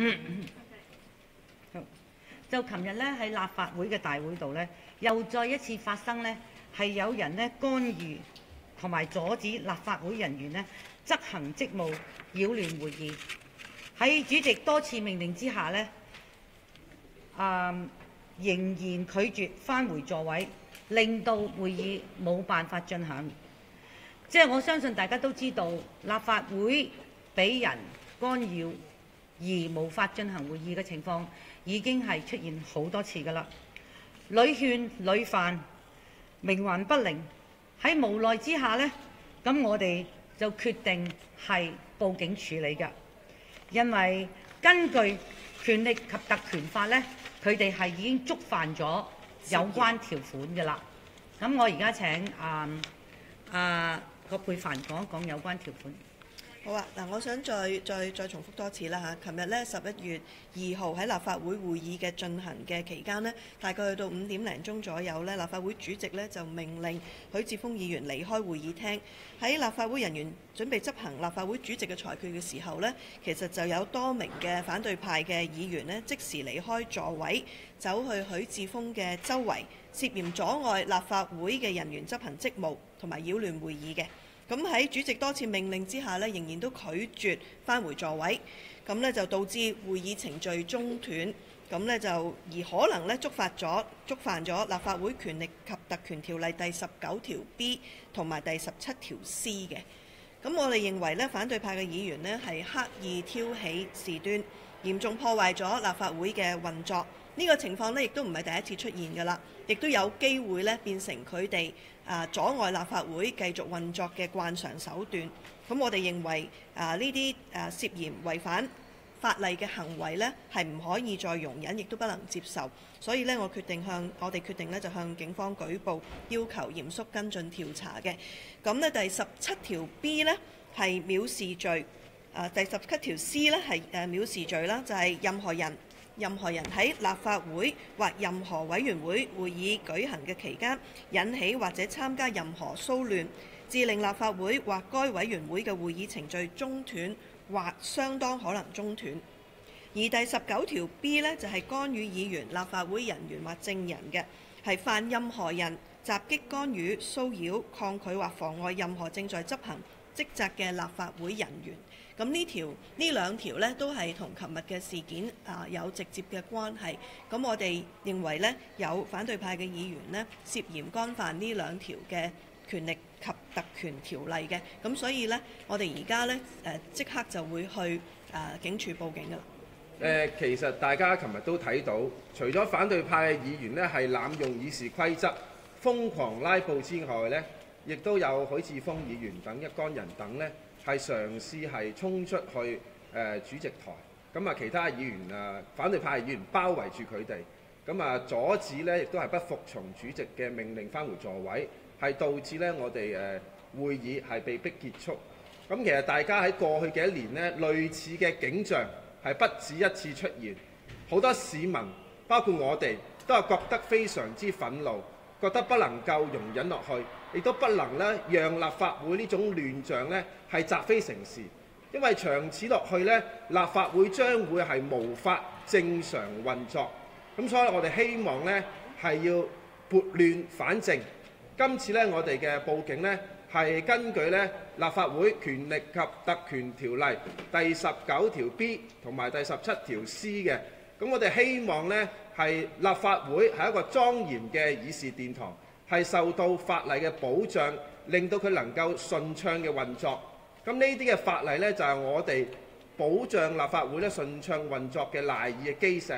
嗯，就琴日咧喺立法會嘅大會度咧，又再一次發生咧係有人咧干預同埋阻止立法會人員咧執行職務，擾亂會議。喺主席多次命令之下咧，啊、仍然拒絕返回座位，令到會議冇辦法進行。即係我相信大家都知道，立法會俾人干擾而無法進行會議嘅情況，已經係出現好多次㗎啦。屢勸屢犯，冥頑不靈。喺無奈之下呢，咁我哋就決定係報警處理㗎。因為根據權力及特權法呢，佢哋係已經觸犯咗有關條款㗎啦。咁我而家請啊啊郭佩凡講一講有關條款。好啊，嗱，我想再再再重複多次啦嚇。琴日咧十一月二號喺立法會會議嘅進行嘅期間呢，大概去到五點零鐘左右咧，立法會主席咧就命令許智峰議員離開會議廳。喺立法會人員準備執行立法會主席嘅裁決嘅時候呢，其實就有多名嘅反對派嘅議員呢，即時離開座位，走去許智峰嘅周圍，涉嫌阻礙立法會嘅人員執行職務同埋擾亂會議嘅。咁喺主席多次命令之下呢，仍然都拒絕返回座位，咁呢就導致會議程序中斷，咁呢就而可能呢觸發咗觸犯咗立法會權力及特權條例第十九條 B 同埋第十七條 C 嘅。咁我哋認為呢，反對派嘅議員呢係刻意挑起事端，嚴重破壞咗立法會嘅運作。呢個情況呢，亦都唔係第一次出現㗎啦，亦都有機會呢變成佢哋啊阻礙立法會繼續運作嘅慣常手段。咁我哋認為啊呢啲啊涉嫌違反法例嘅行為呢，係唔可以再容忍，亦都不能接受。所以呢，我決定向我哋決定呢，就向警方舉報，要求嚴肅跟進調查嘅。咁呢，第十七條 B 呢，係藐視罪，啊第十七條 C 呢，係誒藐視罪啦，就係、任何人。任何人喺立法會或任何委員會會議舉行嘅期間，引起或者參加任何騷亂，致令立法會或該委員會嘅會議程序中斷或相當可能中斷。而第十九條 B 呢，就係干預議員、立法會人員或證人嘅，係犯任何人襲擊、干預、騷擾、抗拒或妨礙任何正在執行職責嘅立法會人員。咁呢條呢兩條呢，都係同琴日嘅事件啊有直接嘅關係。咁我哋認為呢，有反對派嘅議員呢，涉嫌干犯呢兩條嘅權力及特權條例嘅。咁所以呢，我哋而家呢，誒即刻就會去誒警署報警㗎啦。誒，其實大家琴日都睇到，除咗反對派嘅議員呢係濫用議事規則、瘋狂拉布之外呢，亦都有許智峰議員等一干人等呢。係嘗試係衝出去誒、主席台，咁啊其他議員啊反對派議員包圍住佢哋，咁啊阻止呢亦都係不服從主席嘅命令返回座位，係導致呢我哋誒、呃、會議係被逼結束。咁其實大家喺過去嘅一年呢，類似嘅景象係不止一次出現，好多市民包括我哋都係覺得非常之憤怒，覺得不能夠容忍落去。亦都不能咧，讓立法會呢種亂象咧係習非成事，因為長此落去咧，立法會將會係無法正常運作。咁所以我哋希望咧係要撥亂反正。今次咧我哋嘅報警咧係根據咧立法會權力及特權條例第十九條 B 同埋第十七條 C 嘅。咁我哋希望咧係立法會係一個莊嚴嘅議事殿堂。係受到法例嘅保障，令到佢能夠順暢嘅運作。咁呢啲嘅法例呢，就係我哋保障立法會咧順暢運作嘅賴以嘅基石。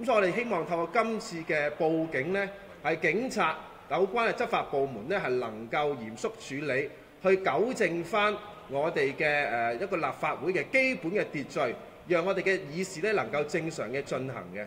咁所以我哋希望透過今次嘅報警呢，係警察有關嘅執法部門呢，係能夠嚴肅處理，去糾正翻我哋嘅誒一個立法會嘅基本嘅秩序，讓我哋嘅議事呢能夠正常嘅進行嘅。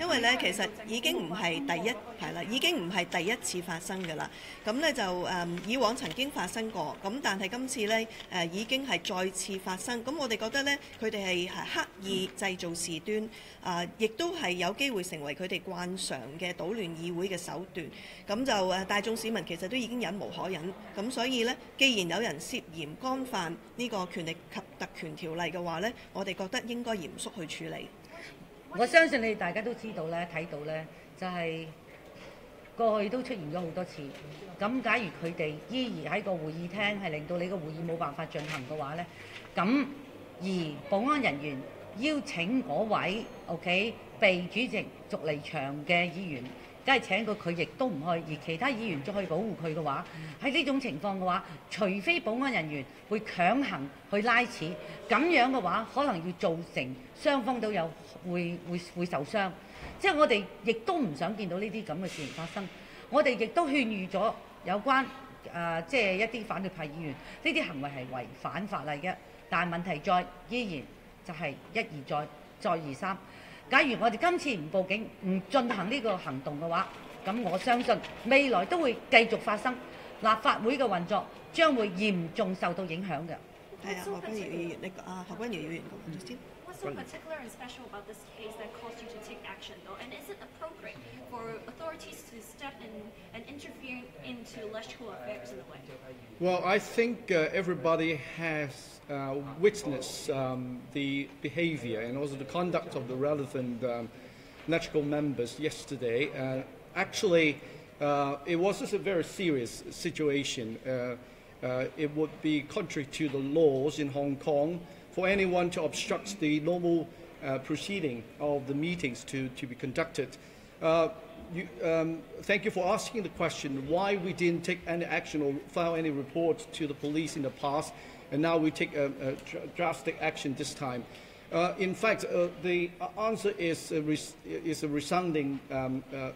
因為咧，其實已經唔係第一係啦，已經唔係第一次發生㗎啦。咁咧就誒、以往曾經發生過，咁但係今次咧誒、已經係再次發生。咁我哋覺得咧，佢哋係刻意製造事端，啊、亦都係有機會成為佢哋慣常嘅搗亂議會嘅手段。咁就誒大眾市民其實都已經忍無可忍。咁所以咧，既然有人涉嫌干犯呢個權力及特權條例嘅話咧，我哋覺得應該嚴肅去處理。我相信你哋大家都知道咧，睇到咧，就係、過去都出現咗好多次。咁假如佢哋依然喺個會議廳係令到你個會議冇辦法進行嘅話咧，咁而保安人員邀請嗰位 OK 被主席逐離場嘅議員，梗係請過佢，亦都唔去，而其他議員再去保護佢嘅話，喺呢種情況嘅話，除非保安人員會強行去拉扯，咁樣嘅話，可能要造成雙方都有會會會受傷。即係我哋亦都唔想見到呢啲咁嘅事情發生。我哋亦都勸喻咗有關誒、呃即係一啲反對派議員，呢啲行為係違反法例嘅。但係問題在依然就係一而再，再而三。假如我哋今次唔報警，唔進行呢個行動嘅話，咁我相信未來都會繼續發生，立法會嘅運作將會嚴重受到影響嘅。係啊，何君堯議員，你啊，何君如議員講先。What's so particular and special about this case that caused you to take action, though? And is it appropriate for authorities to step in and interfere into electoral affairs in a way? Well, I think uh, everybody has uh, witnessed um, the behavior and also the conduct of the relevant um, electrical members yesterday. Uh, actually, uh, it was just a very serious situation. Uh, uh, it would be contrary to the laws in Hong Kong for anyone to obstruct the normal uh, proceeding of the meetings to, to be conducted. Uh, you, um, thank you for asking the question why we didn't take any action or file any reports to the police in the past, and now we take a, a dr- drastic action this time. Uh, in fact, uh, the answer is a, is a resounding um, uh, uh,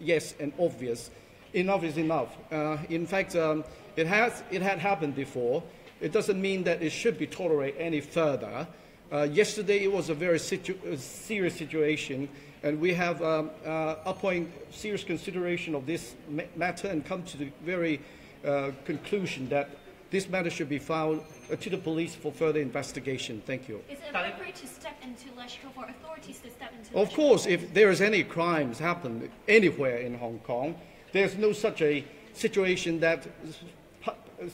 yes and obvious. Enough is enough. Uh, in fact, um, it, has, it had happened before. It doesn't mean that it should be tolerated any further. Uh, yesterday, it was a very situ- uh, serious situation, and we have um, uh, upon serious consideration of this ma- matter and come to the very uh, conclusion that this matter should be filed uh, to the police for further investigation. Thank you. Is it appropriate to step into electoral for authorities to step into Of course, if there is any crimes happen anywhere in Hong Kong, there's no such a situation that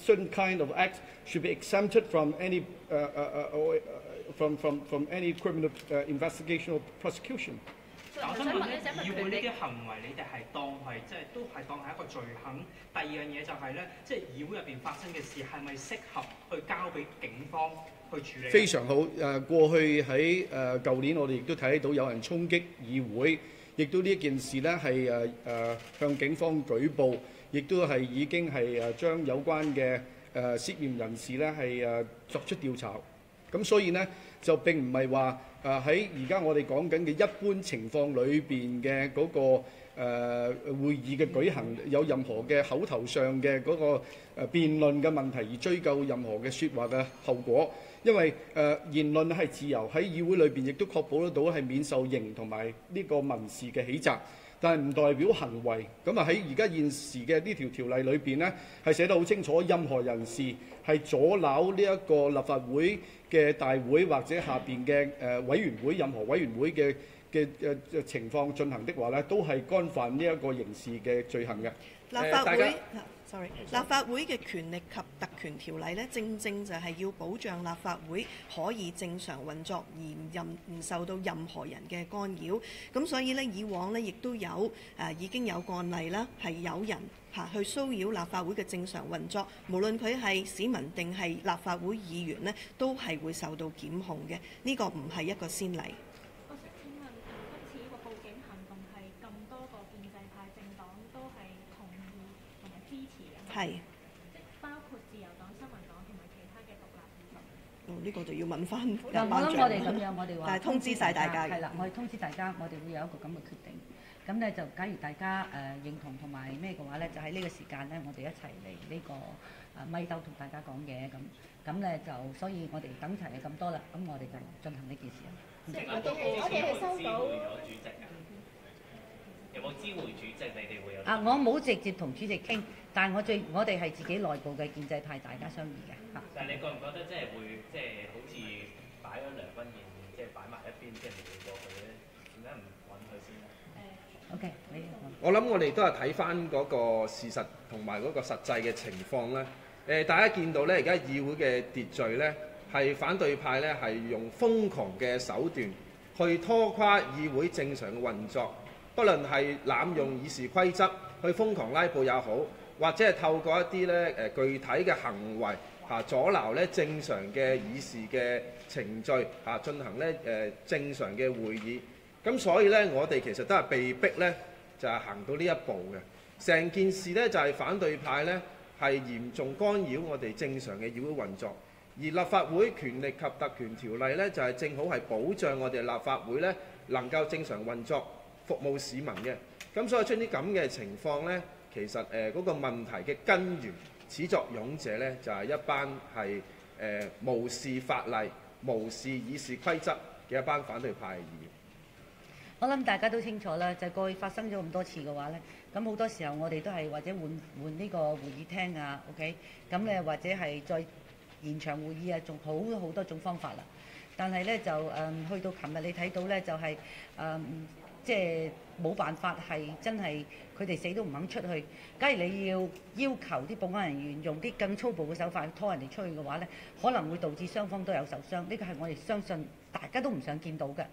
certain kind of act should be exempted from any uh, uh, uh, or, uh, from, from, from any criminal uh, investigation or prosecution. 但我想問咧，議會呢啲行為，你哋係當係即係都係當係一個罪行。第二樣嘢就係咧，即係議會入邊發生嘅事係咪適合去交俾警方去處理？非常好。誒、過去喺誒舊年，我哋亦都睇到有人衝擊議會，亦都呢件事咧係誒誒向警方舉報，亦都係已經係誒將有關嘅誒、涉嫌人士呢係誒作出調查。咁所以呢，就並唔係話誒喺而家我哋講緊嘅一般情況裏邊嘅嗰個誒、會議嘅舉行有任何嘅口頭上嘅嗰個誒辯論嘅問題而追究任何嘅説話嘅後果。因為誒、言論係自由，喺議會裏邊亦都確保得到係免受刑同埋呢個民事嘅起責，但係唔代表行為。咁啊喺而家現時嘅呢條條例裏邊呢，係寫得好清楚，任何人士係阻撓呢一個立法會嘅大會或者下邊嘅誒委員會任何委員會嘅嘅誒誒情況進行的話呢，都係干犯呢一個刑事嘅罪行嘅。立法會，sorry，立法會嘅權力及特權條例咧，正正就係要保障立法會可以正常運作，而唔任唔受到任何人嘅干擾。咁所以咧，以往咧亦都有誒、呃已經有案例啦，係有人嚇去騷擾立法會嘅正常運作，無論佢係市民定係立法會議員呢，都係會受到檢控嘅。呢、個唔係一個先例。我想請問，今次呢個報警行動係咁多個建制派政黨都係同意同埋支持嘅，係，即係包括自由黨、新民黨同埋其他嘅獨立。哦呢、個就要問翻嗱，我諗我哋咁樣，我哋話但係通知晒大家嘅係啦，我哋通知大家，我哋會有一個咁嘅決定。咁咧就假如大家誒、呃、認同同埋咩嘅話咧，就喺呢個時間咧，我哋一齊嚟呢個啊咪兜同大家講嘢咁。咁咧就所以我哋等齊係咁多啦，咁我哋就進行呢件事啦。即係我我哋係收到。有冇知會主席？你哋會有？啊，我冇直接同主席傾，但係我最我哋係自己內部嘅建制派大家商議嘅嚇。但係你覺唔覺得即係會即係好似擺咗梁君彥即係擺埋一邊，即係唔會過去咧？點解唔揾佢先咧？OK，你我諗我哋都係睇翻嗰個事實同埋嗰個實際嘅情況咧。誒、大家見到咧，而家議會嘅秩序咧，係反對派咧係用瘋狂嘅手段去拖垮議會正常嘅運作，不論係濫用議事規則去瘋狂拉布也好，或者係透過一啲咧誒具體嘅行為嚇、阻撓咧正常嘅議事嘅程序嚇、進行咧誒、正常嘅會議。咁所以咧，我哋其實都係被逼咧，就係、行到呢一步嘅。成件事咧就係、反對派咧係嚴重干擾我哋正常嘅議會運作，而立法會權力及特權條例咧就係、正好係保障我哋立法會咧能夠正常運作，服務市民嘅。咁所以出啲咁嘅情況咧，其實誒嗰、呃嗰個問題嘅根源始作俑者咧就係、一班係誒、呃、無視法例、無視議事規則嘅一班反對派議員。我諗大家都清楚啦，就過去發生咗咁多次嘅話咧，咁好多時候我哋都係或者換換呢個會議廳啊，OK，咁咧或者係再延長會議啊，仲好好多種方法啦。但係咧就誒、去到琴日你睇到咧就係、誒、即係冇辦法係真係佢哋死都唔肯出去。假如你要要求啲保安人員用啲更粗暴嘅手法去拖人哋出去嘅話咧，可能會導致雙方都有受傷。呢個係我哋相信大家都唔想見到嘅。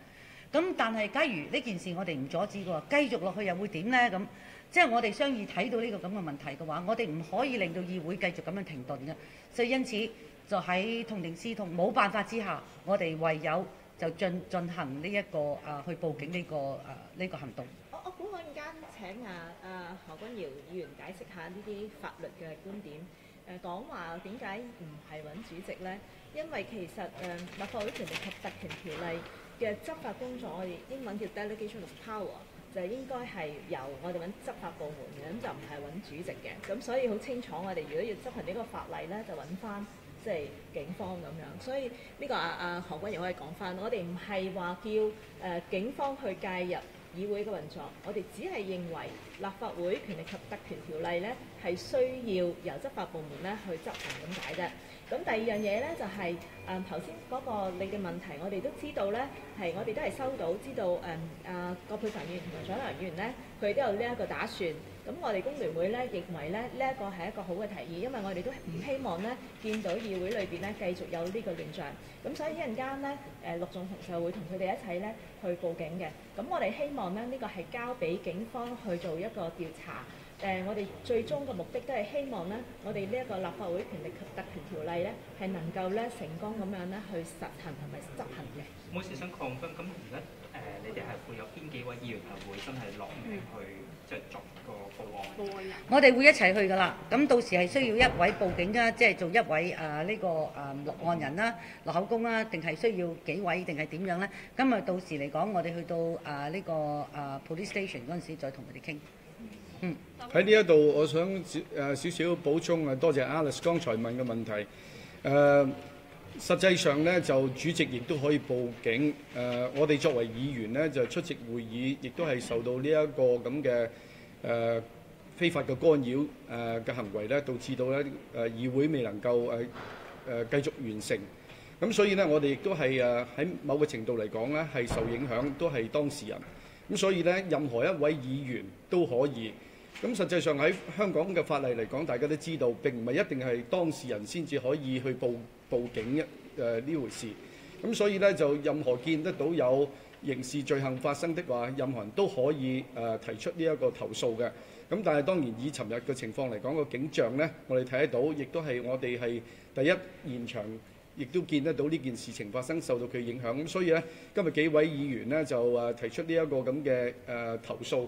咁但係假如呢件事我哋唔阻止嘅話，繼續落去又會點呢？咁即係我哋商議睇到呢個咁嘅問題嘅話，我哋唔可以令到議會繼續咁樣停頓嘅。所以因此就喺痛定思痛，冇辦法之下，我哋唯有就進進行呢、一個啊去報警呢、個啊呢、個行動。我我估可陣間請啊啊何君堯議員解釋下呢啲法律嘅觀點。誒、講話點解唔係揾主席呢？因為其實誒、立法會權力及特權條例嘅執法工作，我哋英文叫 delegation of power，就應該係由我哋揾執法部門嘅，咁就唔係揾主席嘅。咁所以好清楚，我哋如果要執行呢個法例呢，就揾翻即係警方咁樣。所以呢個啊啊何君堯可以講翻，我哋唔係話叫誒、警方去介入。議會嘅運作，我哋只係認為立法會權力及特權條例呢係需要由執法部門咧去執行咁解啫。咁第二樣嘢呢，就係誒頭先嗰個你嘅問題，我哋都知道呢，係我哋都係收到知道誒啊葛珮帆議員同埋蔣良議員呢，佢都有呢一個打算。咁我哋工聯會咧，認為咧呢一個係一個好嘅提議，因為我哋都唔希望咧見到議會裏邊咧繼續有呢個亂象。咁所以一陣間咧，誒陸頌雄就會同佢哋一齊咧去報警嘅。咁我哋希望咧，呢、呢個係交俾警方去做一個調查。誒、我哋最終嘅目的都係希望咧，我哋呢一個立法會權力及特權條例咧，係能夠咧成功咁樣咧去實行同埋執行嘅。冇事想抗分，咁而家誒你哋係會有邊幾位議員係會真係落名去即係作個報案？我哋會一齊去噶啦，咁到時係需要一位報警啦，即係做一位誒呢、個誒、落案人啦、落口供啦，定係需要幾位定係點樣咧？咁啊到時嚟講，我哋去到誒呢、個誒、police station 嗰陣時，再同佢哋傾。嗯。喺呢一度，我想誒、少少補充啊，多謝 Alice 剛才問嘅問題。誒、實際上呢，就主席亦都可以報警。誒、我哋作為議員呢，就出席會議，亦都係受到呢一個咁嘅誒非法嘅干擾誒嘅行為咧，導致到咧誒、議會未能夠誒誒、繼續完成。咁所以呢，我哋亦都係誒喺某個程度嚟講咧，係受影響，都係當事人。咁所以呢，任何一位議員都可以。咁實際上喺香港嘅法例嚟講，大家都知道並唔係一定係當事人先至可以去報報警一誒呢回事。咁所以呢，就任何見得到有刑事罪行發生的話，任何人都可以誒、提出呢一個投訴嘅。咁但係當然以尋日嘅情況嚟講，個景象呢，我哋睇得到，亦都係我哋係第一現場，亦都見得到呢件事情發生，受到佢影響。咁所以呢，今日幾位議員呢，就誒提出呢一個咁嘅誒投訴。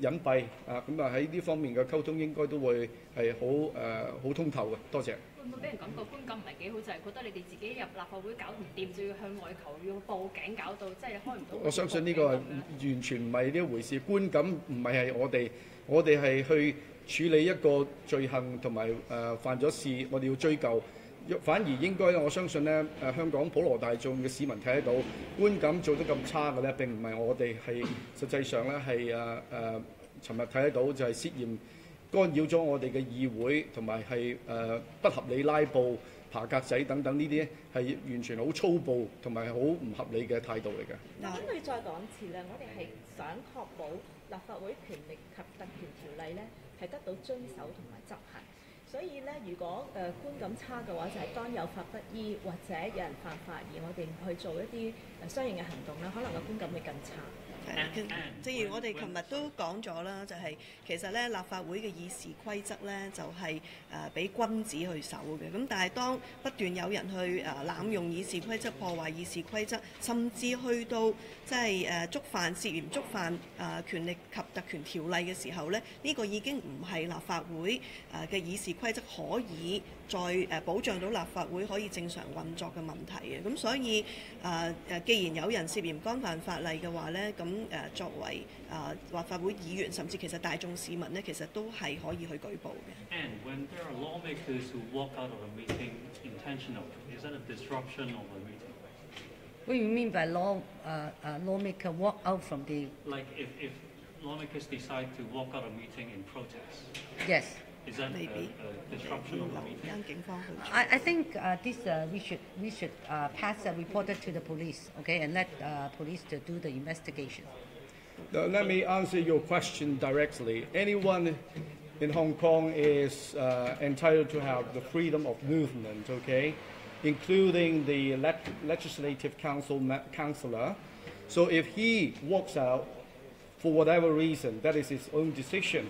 隱蔽啊，咁啊喺呢方面嘅溝通應該都會係好誒好通透嘅。多謝。會唔會俾人感覺觀感唔係幾好？就係、覺得你哋自己入立法會搞唔掂，就要向外求，要報警，搞到即係開唔到。我相信呢個完全唔係呢一回事，觀感唔係係我哋，我哋係去處理一個罪行同埋誒犯咗事，我哋要追究。反而應該，我相信咧誒香港普羅大眾嘅市民睇得到觀感做得咁差嘅咧，並唔係我哋係實際上咧係誒誒，尋日睇得到就係涉嫌干擾咗我哋嘅議會，同埋係誒不合理拉布、爬格仔等等呢啲係完全好粗暴同埋好唔合理嘅態度嚟嘅。嗱，咁你再講一次咧，我哋係想確保立法會權力及特權條例咧係得到遵守同埋執行。所以咧，如果誒、呃、觀感差嘅話，就係、是、當有法不依或者有人犯法，而我哋唔去做一啲誒相應嘅行動咧，可能個觀感會更差。係正如我哋琴日都講咗啦，就係、是、其實咧立法會嘅議事規則咧就係誒俾君子去守嘅。咁但係當不斷有人去誒濫用議事規則、破壞議事規則，甚至去到即係誒觸犯涉嫌觸犯誒、呃、權力及特權條例嘅時候咧，呢、這個已經唔係立法會誒嘅議事規則可以再誒保障到立法會可以正常運作嘅問題嘅。咁所以誒誒、呃，既然有人涉嫌干犯法例嘅話咧，咁誒、呃、作為誒立法會議員，甚至其實大眾市民咧，其實都係可以去舉報嘅。And when there are lawmakers who walk out of a meeting intentionally, is that a disruption of the meeting? What do you mean by law, uh, uh, lawmaker walk out from the, Like if, if lawmakers decide to walk out of meeting in protest? Yes. Is that Maybe. A, a disruption of the meeting? I, I think uh, this uh, we should we should uh, pass a reporter to the police, okay, and let uh, police to do the investigation. Now, let me answer your question directly. Anyone in Hong Kong is uh, entitled to have the freedom of movement, okay, including the le legislative council councillor. So if he walks out for whatever reason, that is his own decision.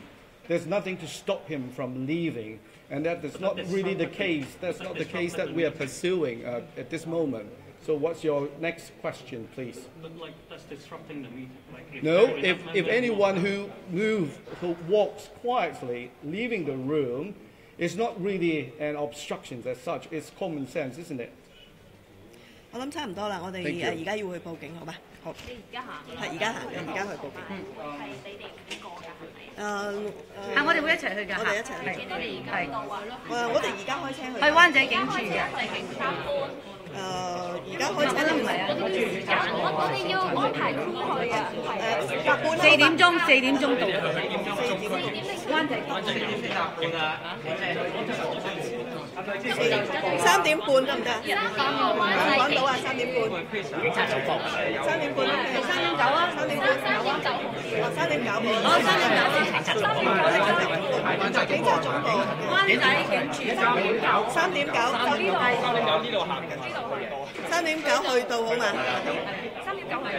There's nothing to stop him from leaving, and that is not really the case. That's not the case that we are pursuing uh, at this moment. So, what's your next question, please? But like that's disrupting the meeting. Like if No, if, if anyone who moves, who walks quietly, leaving the room, is not really an obstruction as such. It's common sense, isn't it? 我諗差唔多啦，我哋而家要去報警，好嗎？好。你而家行㗎啦係而家行嘅，而家去報警。係你哋五個㗎，係咪？誒誒啊，我哋會一齊去㗎，我哋一齊去。係幾多年而家係到啊？誒，我哋而家開車去。去灣仔警署嘅。誒，而家開車都唔係啊，我我哋要安排出去啊，誒八半四點鐘，四點鐘到。灣仔三點半得唔得？趕到啊？三點半。三點半三點九啊，三點半九啊。哦，三點九。哦，三點九三點九。警察總部。灣仔警署三點九。三點九。就呢度係。呢度行。三點九去到好嘛？三點九係。